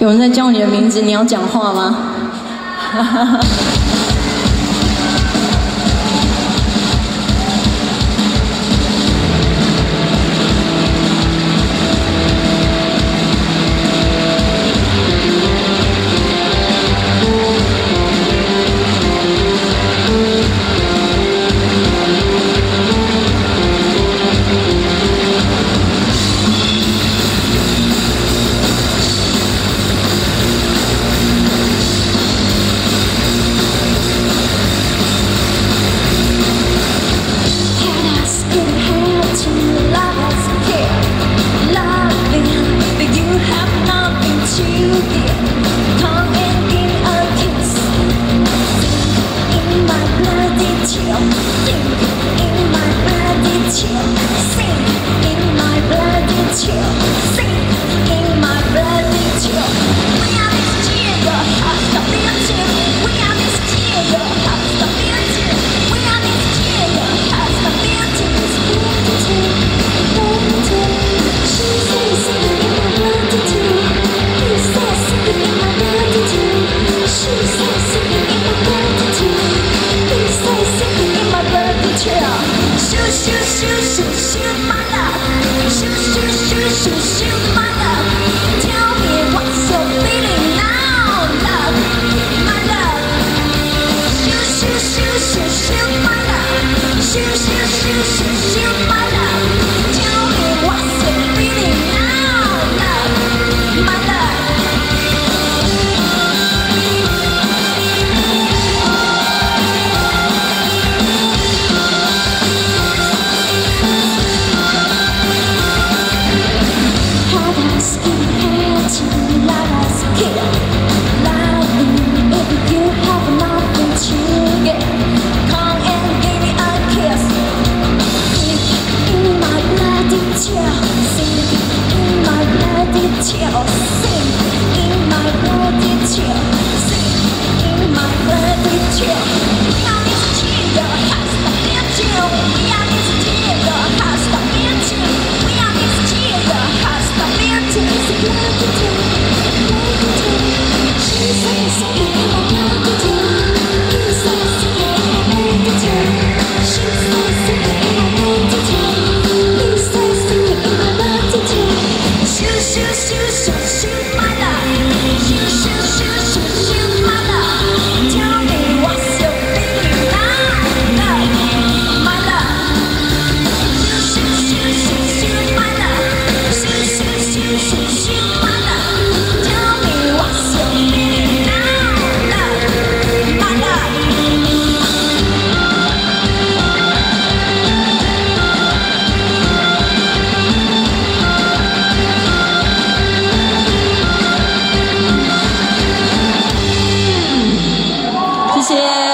有人在叫你的名字，你要讲话吗？哈哈哈 cheer 是伤心吗谢谢。